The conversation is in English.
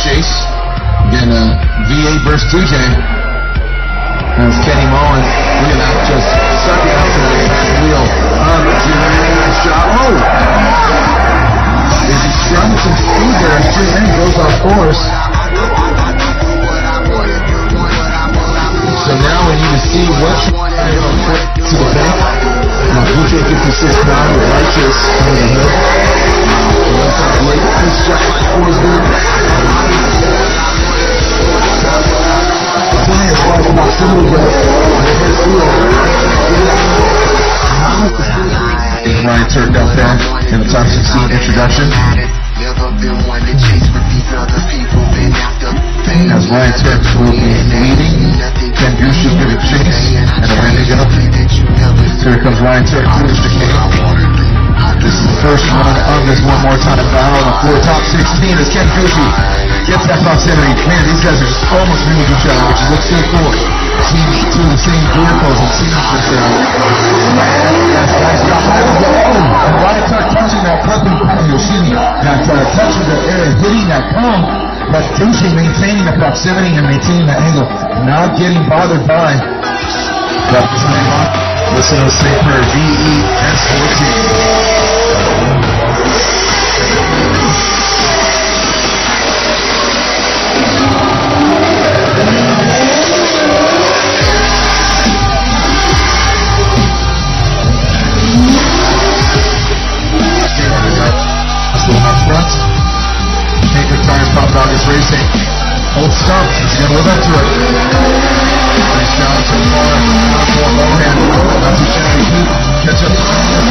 chase. Again, uh, V8 versus TJ. There's Kenny Mullen. Look at that, just sucking up to the back wheel of Jimmy. Shot. Oh! Is he struggling some speed there as Jimmy goes off course. So now we need to see what to the bank. Now DJ 56 now with Righteous on the hood. There in the top 16 introduction. As Ryan Tuerck will be leading, Ken Gushi giving chase and a up. So here comes Ryan Tuerck through the chicane. This is the first run of this one more time battle on the floor. Top 16 as Ken Gushi gets that proximity. Man, these guys are just almost mimic each other, which looks so cool. Two the same vehicles. Oh, and Tuerck touching that that the area, hitting that maintaining the proximity and maintaining the angle, not getting bothered by. Listen to St. Per VES 14. Top Dog is racing. Old stump, he's gonna live up to it. Nice job so far. Not for low hand. Not too shabby. Catch up.